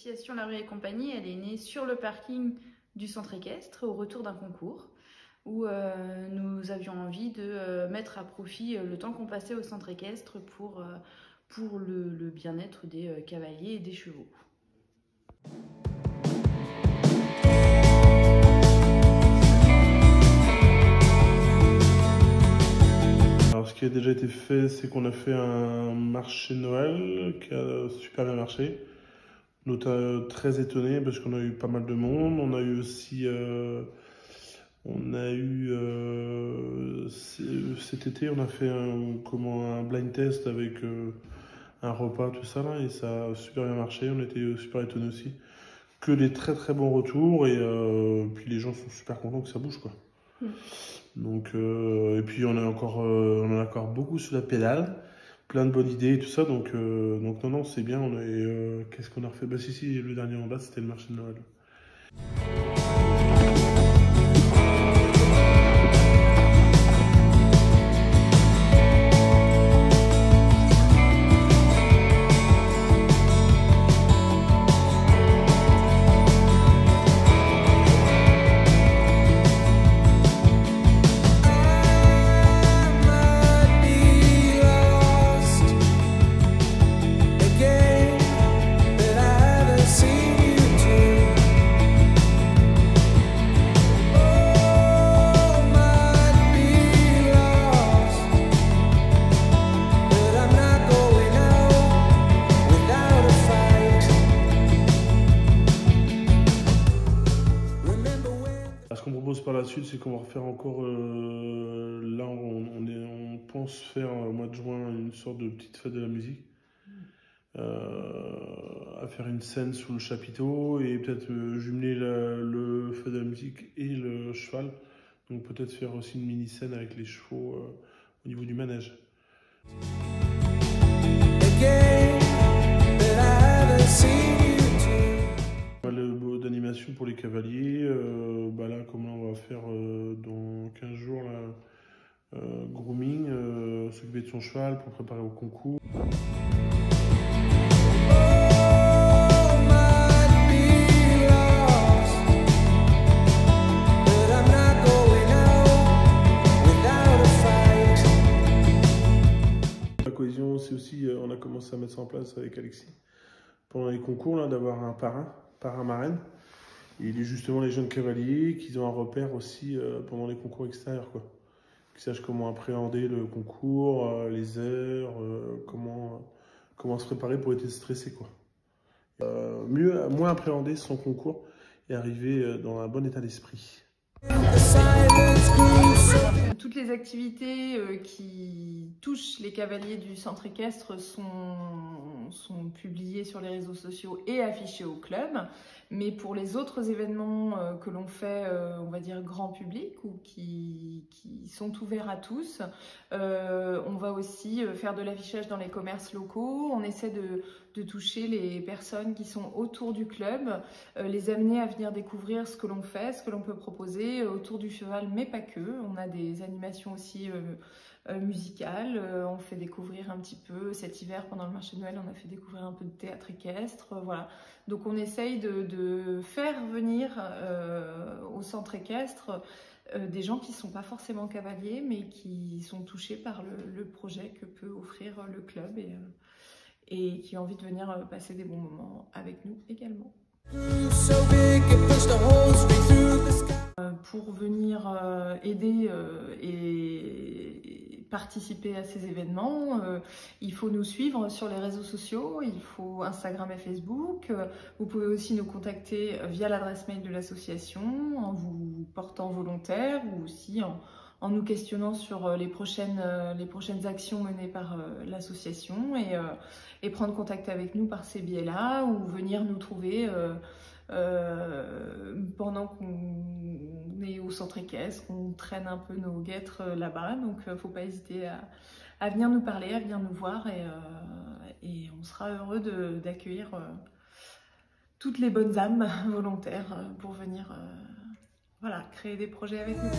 L'association La Rue et Compagnie, elle est née sur le parking du centre équestre au retour d'un concours où euh, nous avions envie de euh, mettre à profit euh, le temps qu'on passait au centre équestre pour, le, bien-être des cavaliers et des chevaux. Ce qui a déjà été fait, c'est qu'on a fait un marché Noël qui a super bien marché. Nous très étonnés parce qu'on a eu pas mal de monde. On a eu aussi on a eu euh, cet été, on a fait un, comment, un blind test avec euh, un repas, tout ça là, et ça a super bien marché. On était super étonnés aussi. Que des très très bons retours et euh, puis les gens sont super contents que ça bouge quoi. Mm. Donc et puis on a encore on a encore beaucoup sur la pédale, plein de bonnes idées et tout ça. Donc donc non non c'est bien. On qu'est-ce qu'on a refait? Bah si si le dernier en bas c'était le marché de Noël. Par la suite, c'est qu'on va refaire encore. Euh, là, on, est, on, pense faire au mois de juin une sorte de petite fête de la musique. Euh, à faire une scène sous le chapiteau et peut-être euh, jumeler le fête de la musique et le cheval. Donc peut-être faire aussi une mini scène avec les chevaux au niveau du manège. d'animation pour les cavaliers. Euh, dans 15 jours, euh, grooming, s'occuper de son cheval pour préparer au concours. La cohésion, c'est aussi, on a commencé à mettre ça en place avec Alexis pendant les concours, d'avoir un parrain, parrain-marraine. Il est justement les jeunes cavaliers qui ont un repère aussi euh, pendant les concours extérieurs, quoi. Qui sachent comment appréhender le concours, euh, les heures, euh, comment, comment se préparer pour être stressé, quoi. mieux, moins appréhender son concours et arriver dans un bon état d'esprit. Toutes les activités qui touchent les cavaliers du centre équestre sont, publiées sur les réseaux sociaux et affichées au club. Mais pour les autres événements euh, que l'on fait, euh, on va dire grand public ou qui, qui sont ouverts à tous, euh, on va aussi faire de l'affichage dans les commerces locaux. On essaie de, de, toucher les personnes qui sont autour du club, les amener à venir découvrir ce que l'on fait, ce que l'on peut proposer autour du cheval, mais pas que. On a des animations aussi euh, musicale. Euh, on fait découvrir un petit peu, cet hiver pendant le marché de Noël, on a fait découvrir un peu de théâtre équestre. Euh, voilà. Donc on essaye de, faire venir au centre équestre des gens qui ne sont pas forcément cavaliers, mais qui sont touchés par le, projet que peut offrir le club et qui ont envie de venir passer des bons moments avec nous également. Pour venir aider et participer à ces événements, euh, il faut nous suivre sur les réseaux sociaux, il faut Instagram et Facebook. Euh, vous pouvez aussi nous contacter via l'adresse mail de l'association en vous portant volontaire ou aussi en, nous questionnant sur euh, les prochaines, les prochaines actions menées par l'association et, et, prendre contact avec nous par ces biais-là ou venir nous trouver pendant qu'on est au centre équestre, qu'on traîne un peu nos guêtres euh, là-bas. Donc, il euh, ne faut pas hésiter à, venir nous parler, à venir nous voir et, euh, on sera heureux d'accueillir toutes les bonnes âmes volontaires pour venir voilà, créer des projets avec nous.